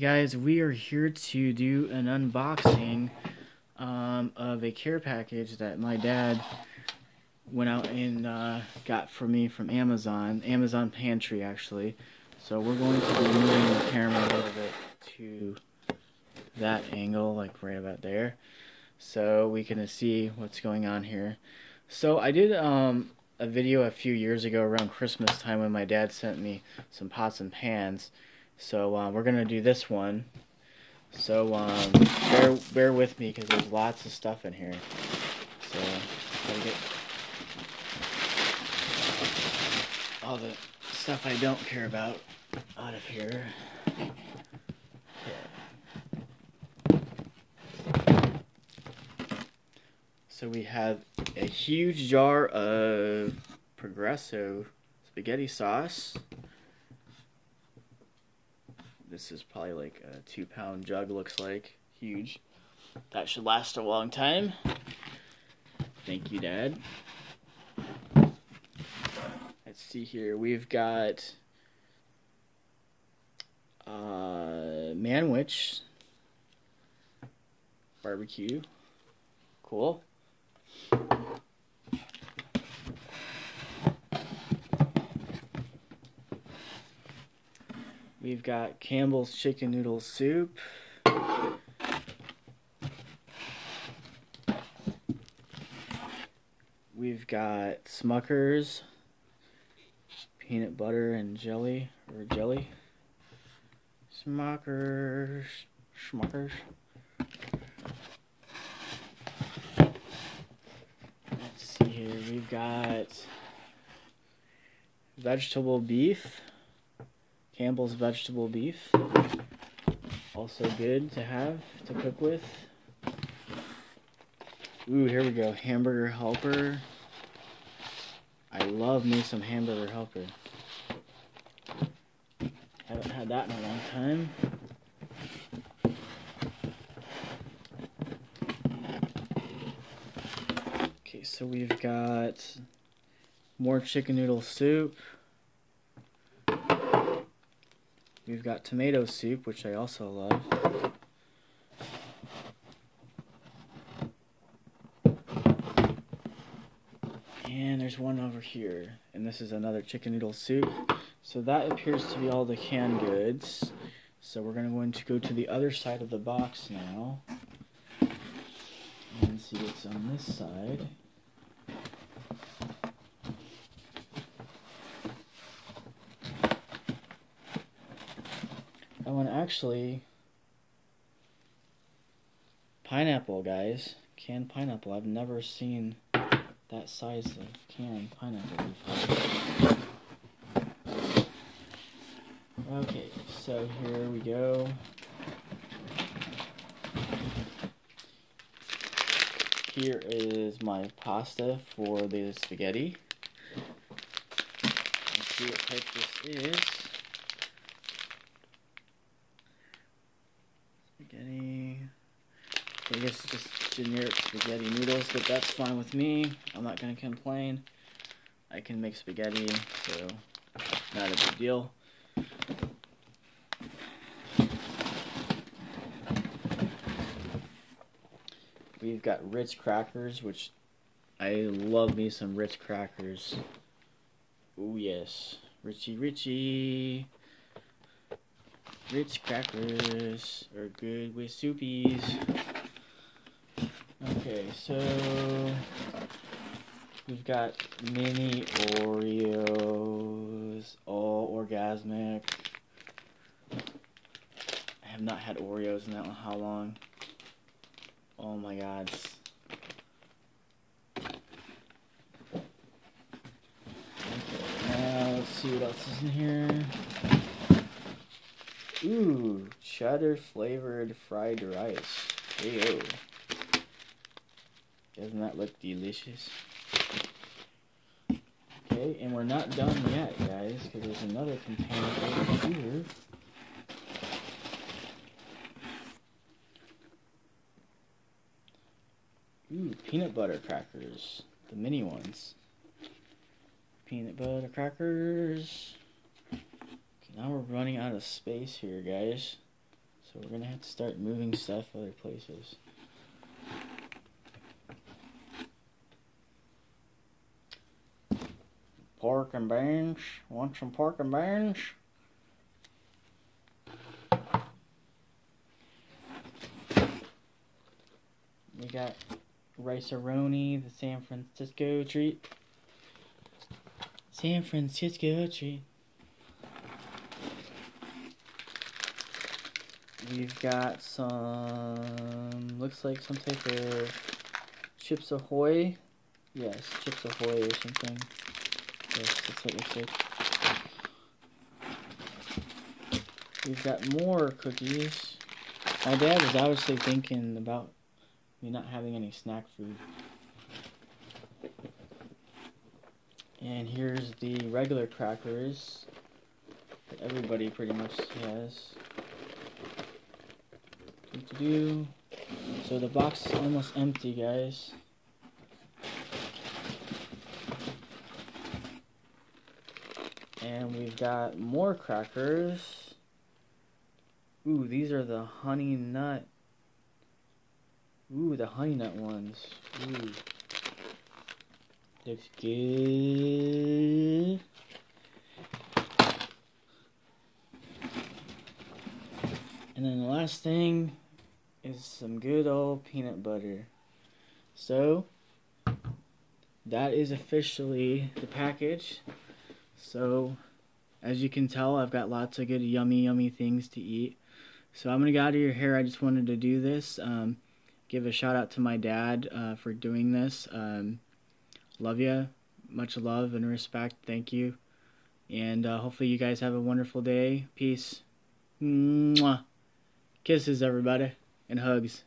Guys, we are here to do an unboxing um, of a care package that my dad went out and uh, got for me from Amazon, Amazon Pantry actually. So we're going to be moving the camera a little bit to that angle, like right about there, so we can see what's going on here. So I did um, a video a few years ago around Christmas time when my dad sent me some pots and pans. So uh, we're gonna do this one. So um, bear bear with me because there's lots of stuff in here. So get all the stuff I don't care about out of here. So we have a huge jar of Progresso spaghetti sauce. This is probably like a two pound jug, looks like. Huge. That should last a long time. Thank you, Dad. Let's see here. We've got uh, Manwich barbecue. Cool. We've got Campbell's chicken noodle soup. We've got Smuckers, peanut butter and jelly, or jelly. Smuckers, Smuckers. Let's see here, we've got vegetable beef. Campbell's vegetable beef. Also good to have to cook with. Ooh, here we go. Hamburger helper. I love me some hamburger helper. Haven't had that in a long time. Okay, so we've got more chicken noodle soup. We've got tomato soup, which I also love. And there's one over here, and this is another chicken noodle soup. So that appears to be all the canned goods. So we're going to go to the other side of the box now. And see what's on this side. Oh, and actually, pineapple, guys. Canned pineapple. I've never seen that size of canned pineapple before. Okay, so here we go. Here is my pasta for the spaghetti. Let's see what type this is. Spaghetti. I guess it's just generic spaghetti noodles, but that's fine with me. I'm not gonna complain. I can make spaghetti, so not a big deal. We've got Ritz crackers, which I love me some Ritz crackers. Oh yes, Richie Richie. Ritz crackers are good with soupies. Okay, so we've got mini Oreos, all orgasmic. I have not had Oreos in that one how long. Oh my god. Okay, now let's see what else is in here. Ooh, cheddar flavored fried rice. Ayo. Doesn't that look delicious? Okay, and we're not done yet, guys, because there's another container over here. Ooh, peanut butter crackers. The mini ones. Peanut butter crackers. Okay, now we're running out of space here, guys. So we're gonna have to start moving stuff other places. Pork and beans. Want some pork and beans? We got Rice-A-Roni, the San Francisco treat. San Francisco treat. We've got some, looks like some type of Chips Ahoy. Yes, Chips Ahoy or something. Yes, that's what. We've got more cookies. My dad was obviously thinking about me not having any snack food. And here's the regular crackers that everybody pretty much has. What to do. So the box is almost empty, guys. And we've got more crackers. Ooh, these are the honey nut. Ooh, the honey nut ones. Ooh. Looks good. And then the last thing is some good old peanut butter. So, that is officially the package. So, as you can tell, I've got lots of good, yummy, yummy things to eat. So, I'm going to get out of your hair. I just wanted to do this. Um, give a shout out to my dad uh, for doing this. Um, love you. Much love and respect. Thank you. And uh, hopefully, you guys have a wonderful day. Peace. Mwah. Kisses, everybody, and hugs.